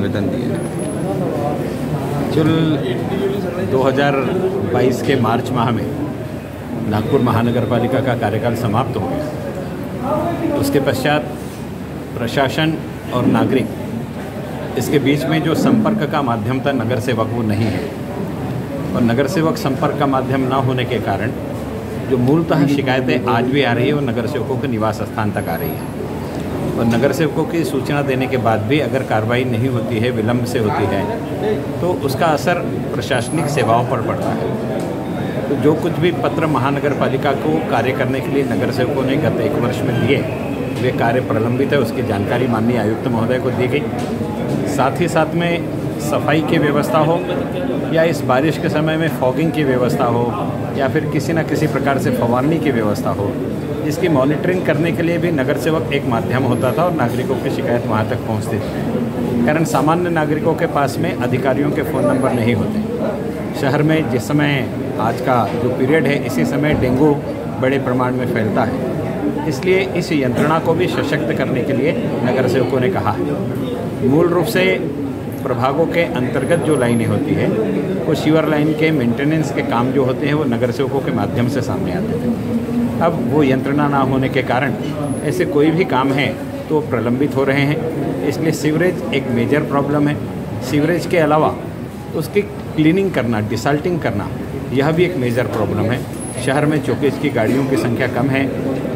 निवेदन दिए चुल 2022 के मार्च माह में नागपुर महानगर पालिका का कार्यकाल समाप्त हो गया। उसके पश्चात प्रशासन और नागरिक इसके बीच में जो संपर्क का माध्यम था, नगर सेवक वो नहीं है। और नगर सेवक संपर्क का माध्यम न होने के कारण जो मूलतः शिकायतें आज भी आ रही है, वो नगर सेवकों के निवास स्थान तक आ रही है। और नगर सेवकों की सूचना देने के बाद भी अगर कार्रवाई नहीं होती है, विलंब से होती है तो उसका असर प्रशासनिक सेवाओं पर पड़ता है। तो जो कुछ भी पत्र महानगर पालिका को कार्य करने के लिए नगर सेवकों ने गत एक वर्ष में दिए, वे कार्य प्रलंबित है, उसकी जानकारी माननीय आयुक्त महोदय को दी गई। साथ ही साथ में सफ़ाई की व्यवस्था हो या इस बारिश के समय में फॉगिंग की व्यवस्था हो या फिर किसी न किसी प्रकार से फवारनी की व्यवस्था हो, इसकी मॉनिटरिंग करने के लिए भी नगर सेवक एक माध्यम होता था और नागरिकों की शिकायत वहाँ तक पहुँचती थी। कारण सामान्य नागरिकों के पास में अधिकारियों के फ़ोन नंबर नहीं होते। शहर में जिस समय आज का जो पीरियड है, इसी समय डेंगू बड़े प्रमाण में फैलता है। इसलिए इस यंत्रणा को भी सशक्त करने के लिए नगर सेवकों ने कहा है। मूल रूप से प्रभागों के अंतर्गत जो लाइनें होती है, वो शिवर लाइन के मेंटेनेंस के काम जो होते हैं, वो नगर सेवकों के माध्यम से सामने आते थे अब वो यंत्रणा ना होने के कारण ऐसे कोई भी काम है तो प्रलंबित हो रहे हैं। इसलिए सीवरेज एक मेजर प्रॉब्लम है। सीवरेज के अलावा उसकी क्लीनिंग करना डिसाल्टिंग करना, यह भी एक मेजर प्रॉब्लम है। शहर में, चूँकि इसकी गाड़ियों की संख्या कम है,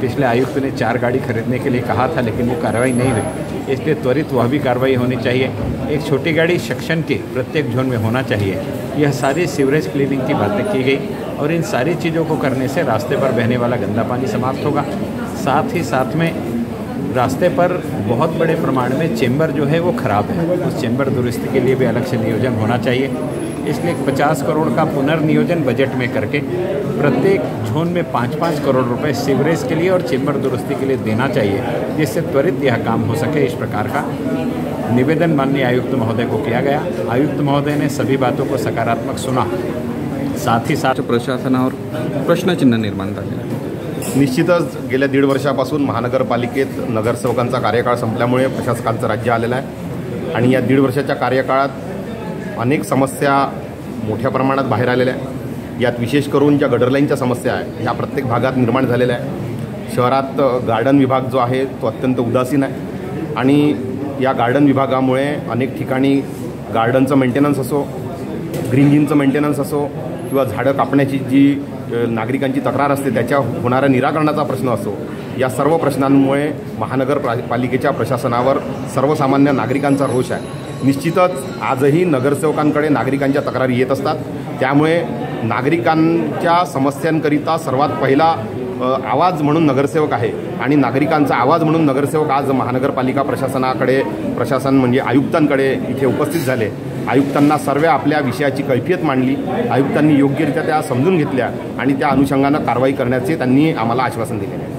पिछले आयुक्त ने चार गाड़ी खरीदने के लिए कहा था, लेकिन वो कार्रवाई नहीं हुई। इसलिए त्वरित वह भी कार्रवाई होनी चाहिए। एक छोटी गाड़ी सेक्शन के प्रत्येक जोन में होना चाहिए। यह सारी सीवरेज क्लीनिंग की बातें की गई और इन सारी चीज़ों को करने से रास्ते पर बहने वाला गंदा पानी समाप्त होगा। साथ ही साथ में रास्ते पर बहुत बड़े प्रमाण में चेंबर जो है वो ख़राब है। उस चेंबर दुरुस्ती के लिए भी अलग से नियोजन होना चाहिए। इसलिए 50 करोड़ का पुनर्नियोजन बजट में करके प्रत्येक जोन में पाँच पाँच करोड़ रुपए सीवरेज के लिए और चेंबर दुरुस्ती के लिए देना चाहिए जिससे त्वरित यह काम हो सके। इस प्रकार का निवेदन माननीय आयुक्त महोदय को किया गया। आयुक्त महोदय ने सभी बातों को सकारात्मक सुना। साथ ही साथ प्रशासन प्रशासनावर प्रश्नचिन्ह निर्माण झाले. निश्चितच गेल्या दीड वर्षापासून महानगरपालिकेत नगरसेवकांचा कार्यकाळ संपल्यामुळे प्रशासकांचं राज्य आलेलं आहे. आणि या दीड वर्षाच्या कार्यकाळात अनेक समस्या मोठ्या प्रमाणात बाहेर आलेल्या आहे यात विशेष करून ज्या गडरलाईनच्या समस्या आहे ह्या प्रत्येक भागात निर्माण झालेल्या आहे शहरात गार्डन विभाग जो आहे तो अत्यंत उदासीन आहे. आणि या गार्डन विभागामुळे अनेक ठिकाणी गार्डनचं मेंटेनन्स असो ग्रीनजीनचं मेंटेनन्स असो किंवा झाडं कापण्याची जी नागरिकांची तक्रार असते त्याच्या होणाऱ्या निराकरणाचा प्रश्न असो या सर्व प्रश्नांमुळे महानगर पालिकेच्या प्रशासनावर सर्वसामान्य नागरिकांचा रोष आहे. निश्चितच आजही नगरसेवकांकडे नागरिकांच्या तक्रारी येत असतात. त्यामुळे नागरिकांच्या समस्यांकरिता सर्वात पहिला आवाज म्हणून नगरसेवक आहे आणि नागरिकांचा आवाज म्हणून नगरसेवक आज महानगरपालिका प्रशासनाकडे प्रशासन म्हणजे आयुक्तांकडे इथे उपस्थित झाले. आयुक्तांना सर्व आपल्या विषयाची कैफियत मांडली. आयुक्तांनी योग्यरित्या त्या समजून घेतल्या आणि त्या अनुषंगानं कारवाई करण्याचे त्यांनी आम्हाला आश्वासन दिले